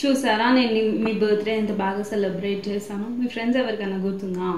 చూసారా? నేను మీ బర్త్డే ఎంత బాగా సెలబ్రేట్ చేశాను? మీ ఫ్రెండ్స్ ఎవరికైనా గుర్తుందా?